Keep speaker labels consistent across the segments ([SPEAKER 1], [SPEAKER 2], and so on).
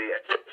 [SPEAKER 1] Suicidal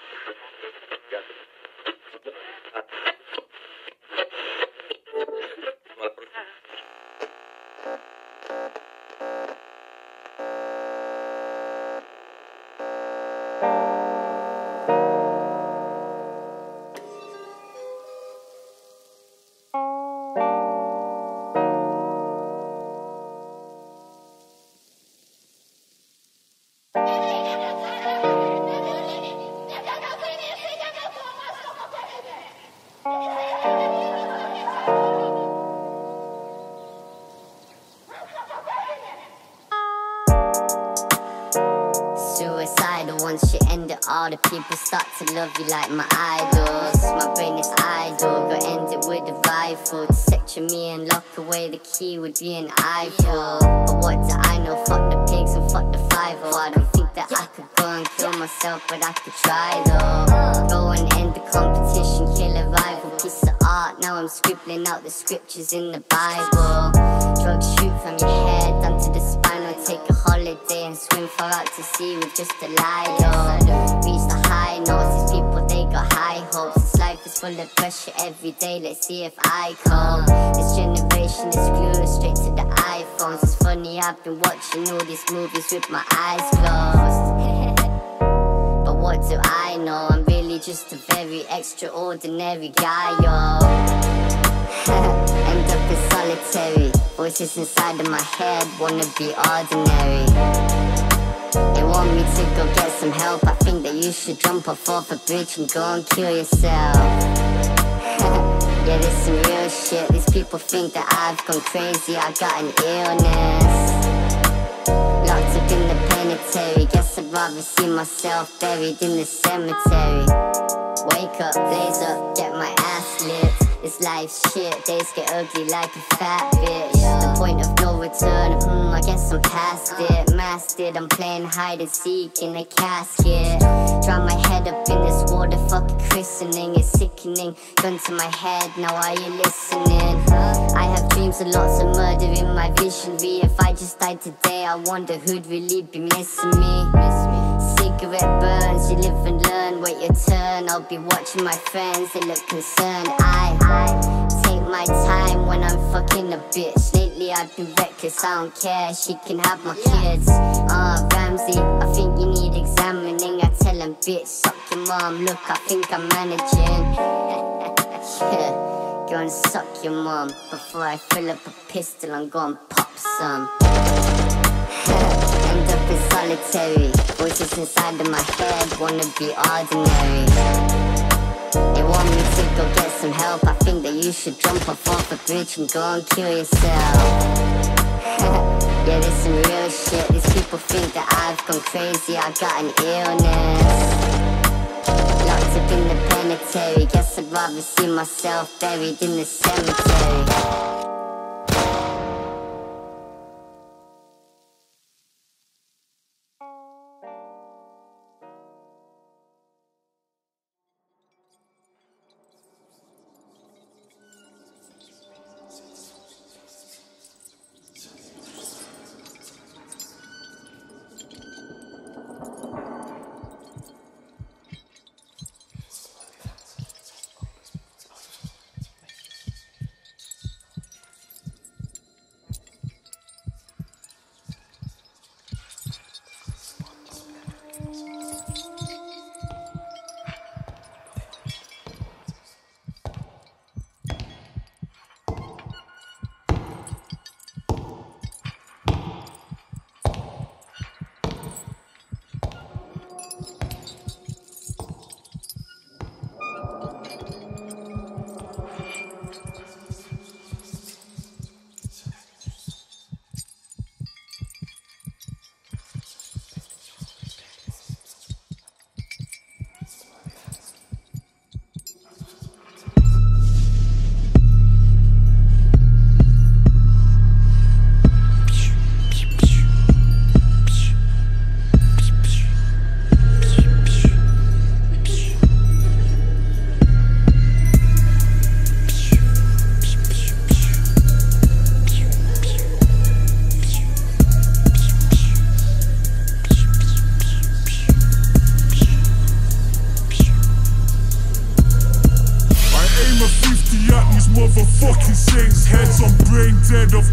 [SPEAKER 1] all, the people start to love you like my idols. My brain is idle, go end it with a rifle. To secture me and lock away the key would be an. But what do I know? Fuck the pigs and fuck the five. Oh, I don't think that I could go and kill myself, but I could try though. Go and end the competition, kill a rival. Piece of art, now I'm scribbling out the scriptures in the Bible. Drugs shoot from your head onto the holiday and swim far out to sea with just a light Reach the high notes, these people they got high hopes. This life is full of pressure every day. Let's see if I cope. This generation is glued straight to the iPhones. It's funny, I've been watching all these movies with my eyes closed. But what do I know? I'm really just a very extraordinary guy, yo. End up in solitary. Voices inside of my head wanna be ordinary. They want me to go get some help. I think that you should jump off of a bridge and go and kill yourself. yeah, this some real shit. These people think that I've gone crazy. I got an illness. Locked up in the penitentiary. Guess I'd rather see myself buried in the cemetery. Wake up, blaze up, get my ass lit. This life's shit, days get ugly like a fat bitch. The point of no return, hmm, I guess I'm past it. Mastered, I'm playing hide and seek in a casket. Drown my head up in this water, fuck christening. It's sickening. Gun to my head, now are you listening? I have dreams of lots of murder in my visionary. If I just died today, I wonder who'd really be missing me. Cigarette burns, you live and learn, wait your turn. I'll be watching my friends, they look concerned. I, I take my time when I'm fucking a bitch. Lately I've been reckless, I don't care, she can have my kids. Uh, Ramsey, I think you need examining. I tell him, bitch, suck your mom, look, I think I'm managing. yeah, go and suck your mom before I fill up a pistol and go and pop some. End up in solitary. Voices inside of my head wanna be ordinary. They want me to go get some help. I think that you should jump off off a bridge and go and kill yourself. yeah, this some real shit. These people think that I've gone crazy. I got an illness. Locked up in the penitentiary. Guess I'd rather see myself buried in the cemetery.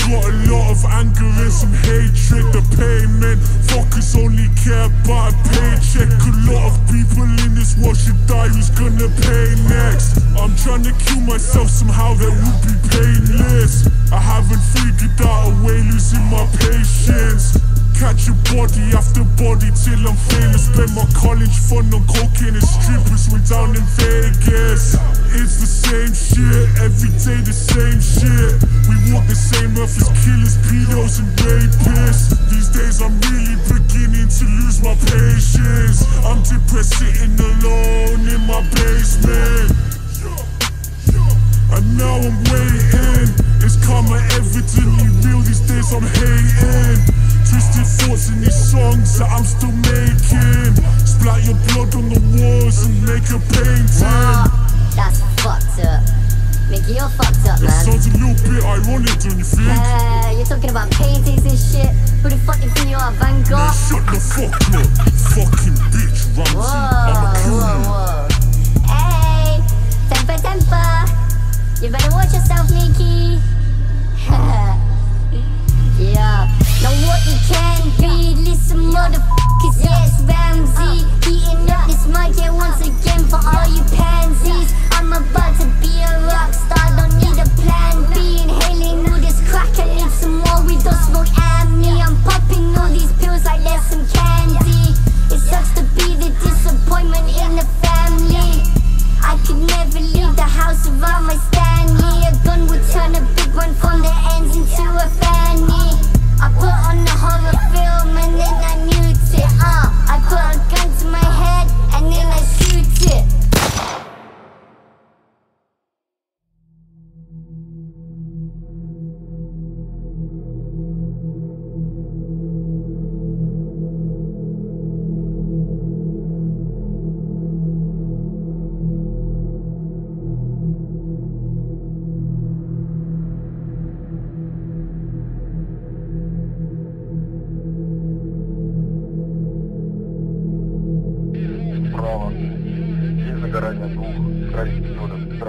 [SPEAKER 2] Got a lot of anger and some hatred. The payment, fuckers only care about a paycheck. A lot of people in this world should die. Who's gonna pay next? I'm trying to kill myself somehow. That would be painless. I haven't figured out a way, losing my patience. Catch a body after body till I'm famous. Spend my college fund on cocaine and strippers when down in Vegas. It's the same shit, every day the same shit. Earth as killers, pedos, and rapists. These days I'm really beginning to lose my patience. I'm depressed sitting alone in my basement. And now I'm waiting. It's karma evidently real. These days I'm hating. Twisted thoughts in these songs that I'm still making. Splat your blood on the walls and make a painting.
[SPEAKER 1] You're fucked up,
[SPEAKER 2] That
[SPEAKER 1] man.
[SPEAKER 2] sounds a little bit ironic, don't you think?
[SPEAKER 1] Uh, you're talking about paintings and shit. Who the fuck you think you are, Van Gogh?
[SPEAKER 2] shut the fuck up, fucking bitch, Ramsey. I'ma
[SPEAKER 1] Whoa,
[SPEAKER 2] kill
[SPEAKER 1] whoa,
[SPEAKER 2] you.
[SPEAKER 1] whoa. Hey, temper, temper. You better watch yourself, Nikki.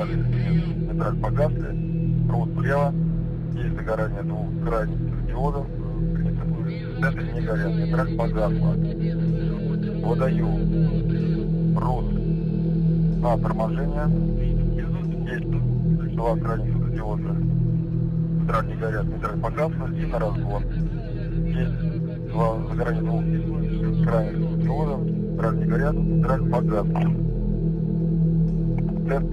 [SPEAKER 3] Центральных элементов. Централь погасли. Провод влево. Есть загорание двух крайних диодов. Центре не горят. Централь погасла. Выдаю провод на торможение. Есть два крайних диода. Централь не горят. Централь погасла. И на разгон. Есть два загорания двух крайних диодов. Централь не горят. Централь погасла. Тест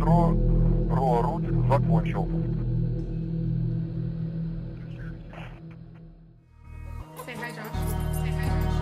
[SPEAKER 3] ро, ро рут закончил.
[SPEAKER 4] Say hi, Josh. Say hi, Josh.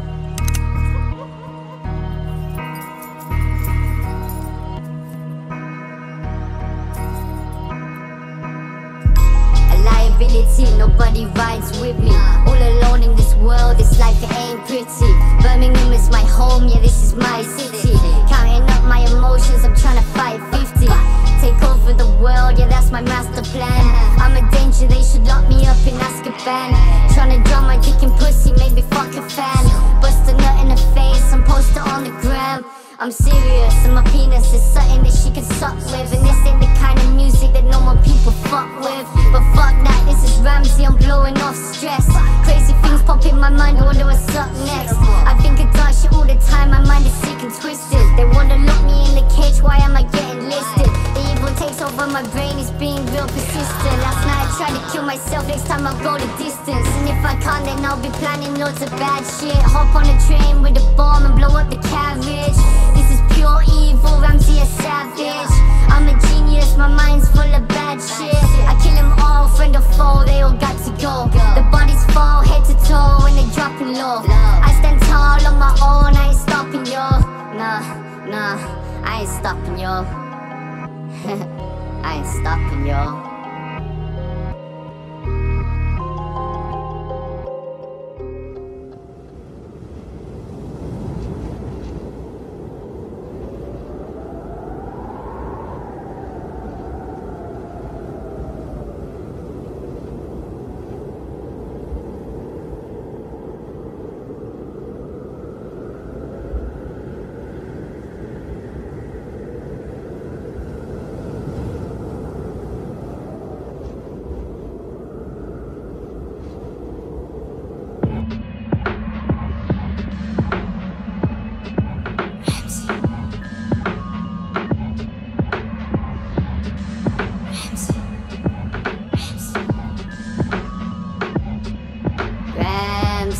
[SPEAKER 1] A liability, nobody rides with me. All alone in this world, this life it ain't pretty. Birmingham is my home, yeah, this is my city. Counting up my emotions, I'm trying to fight 50. Take over the world, yeah, that's my master plan. I'm a danger, they should lock me up in Azkaban. Trying to drown my dick in pussy, maybe fuck a fan. Bust a nut in the face, and post it on the gram. I'm serious, and my penis is something that she can suck with. And this ain't the kind of music that normal people fuck with. But fuck that, this is Ramsey, I'm blowing off stress. Crazy things pop in my mind, I wonder what's up next. I think of dark shit all the time, my mind is sick and twisted. They wanna lock me in the cage, why am I over my brain, is being real persistent. Last night I tried to kill myself, next time I'll go the distance. And if I can't, then I'll be planning loads of bad shit. Hop on a train with a bomb and blow up the carriage. This is pure evil, Ramsey a savage. I'm a genius, my mind's full of bad shit. I kill them all, friend I ain't stopping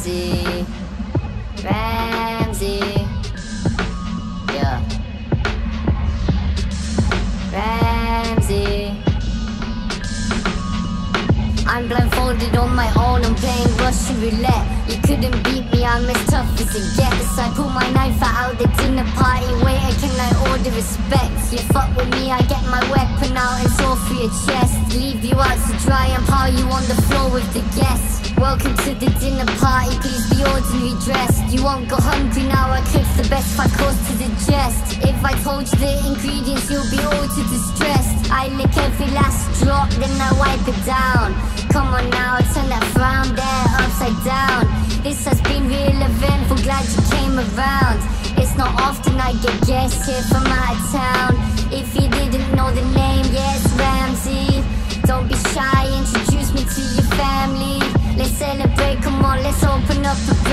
[SPEAKER 1] Ramsey, Ramsey, yeah, Ramsey. I'm blindfolded on my own, I'm playing Russian roulette. You couldn't beat me, I'm as tough as it gets. I pull my knife out the dinner party, waiter, can I order respect? You fuck with me, I get my weapon out and saw through your chest. Leave you out to dry and pile you on the floor with the guests. Welcome to the dinner party, please be ordinary dressed. You won't go hungry now, I cook the best five course to digest. If I told you the ingredients, you'll be all too distressed. I lick every last drop, then I wipe it down. Come on now, turn that frown there upside down. This has been real eventful, glad you came around. It's not often I get guests here from out of town. If you didn't know the name, yes, Ramsey. Don't be shy, introduce up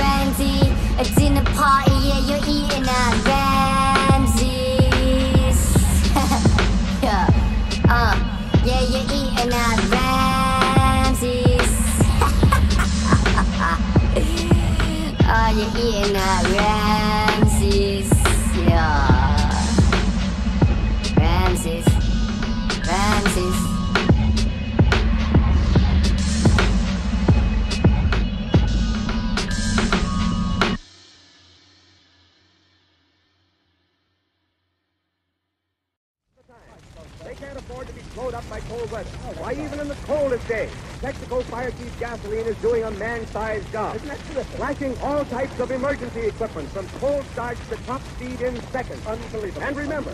[SPEAKER 5] Texaco Fire Chief Gasoline is doing a man-sized job. Isn't that terrific? Flashing all types of emergency equipment from cold starts to top speed in seconds. Unbelievable. And remember,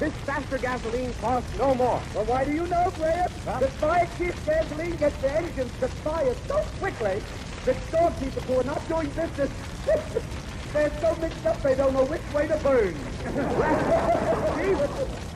[SPEAKER 5] this faster gasoline costs no more. Well, why do you know, Graham? The Fire Chief Gasoline gets the engines to fire so quickly that storekeepers who are not doing business, they're so mixed up they don't know which way to burn.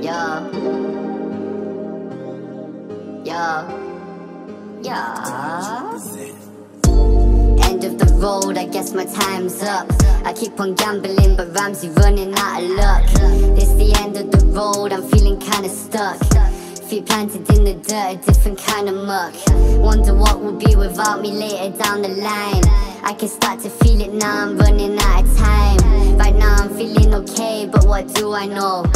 [SPEAKER 1] Yo. Yo. Yo. End of the road, I guess my time's up. I keep on gambling, but Ramsey running out of luck. This the end of the road, I'm feeling kinda stuck. Feet planted in the dirt, a different kind of muck. Wonder what will be without me later down the line. I can start to feel it now, I'm running out of time. Right now I'm feeling okay, but what do I know?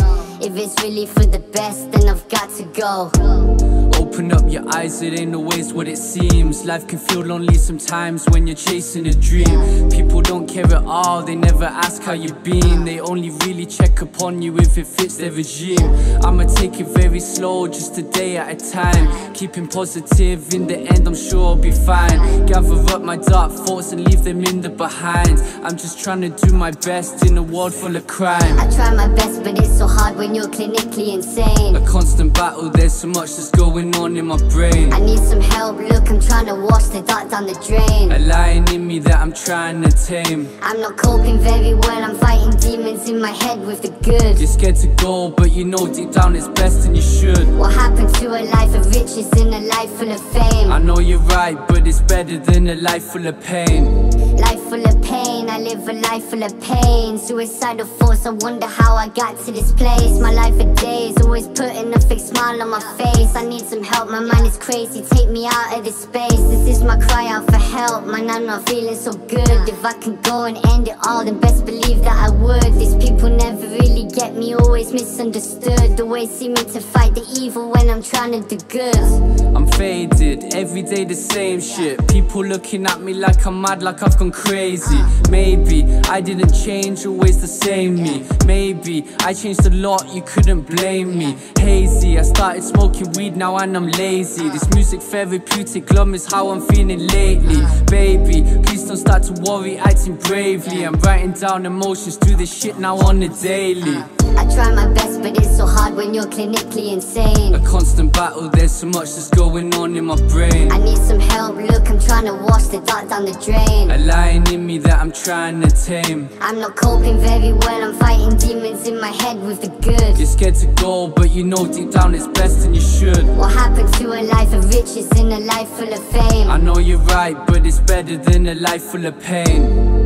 [SPEAKER 1] If it's really for the best, then I've got to go.
[SPEAKER 6] Open up your eyes, it ain't always what it seems. Life can feel lonely sometimes when you're chasing a dream. People don't care at all, they never ask how you've been. They only really check upon you if it fits their regime. I'ma take it very slow, just a day at a time. Keeping positive, in the end, I'm sure I'll be fine. Gather up my dark thoughts and leave them in the behind. I'm just trying to do my best in a world full of crime.
[SPEAKER 1] I try my best, but it's so hard when you're clinically insane.
[SPEAKER 6] A constant battle, there's so much that's going on in my brain.
[SPEAKER 1] I need some help, look, I'm trying to wash the dark down the drain.
[SPEAKER 6] A lion in me that I'm trying to tame.
[SPEAKER 1] I'm not coping very well, I'm fighting demons in my head with the good.
[SPEAKER 6] You're scared to go, but you know deep down it's best and you should.
[SPEAKER 1] What happened to a life of riches in a life full of fame?
[SPEAKER 6] I know you're right, but it's better than a life full of pain.
[SPEAKER 1] Life full of pain, I live a life full of pain. Suicidal thoughts, I wonder how I got to this place. My life of days, always putting a fake smile on my face. I need some help, my mind is crazy, take me out of this space. This is my cry out for help, man, I'm not feeling so good. If I can go and end it all, then best believe that I would. These people never really get me, always misunderstood. Always see me to fight the evil when I'm trying to do good.
[SPEAKER 6] I'm faded, every day the same shit. People looking at me like I'm mad, like I've gone crazy. Maybe I didn't change, always the same me. Maybe I changed a lot, you couldn't blame me. Hazy, I started smoking weed, now and I'm lazy. This music therapeutic, glum is how I'm feeling lately. Baby, please don't start to worry, acting bravely. I'm writing down emotions, do this shit now on the daily.
[SPEAKER 1] I try my best, but it's so hard when you're clinically insane.
[SPEAKER 6] A constant battle, there's so much that's going on in my brain.
[SPEAKER 1] I need some help, look, I'm trying to wash the dark down the drain.
[SPEAKER 6] A lion in me that I'm trying to tame.
[SPEAKER 1] I'm not coping very well, I'm fighting demons in my head with the good.
[SPEAKER 6] You're scared to go, but you know deep down it's best and you should.
[SPEAKER 1] What happened to a life of riches in a life full of fame?
[SPEAKER 6] I know you're right, but it's better than a life full of pain.